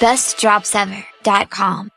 bestdropsever.com.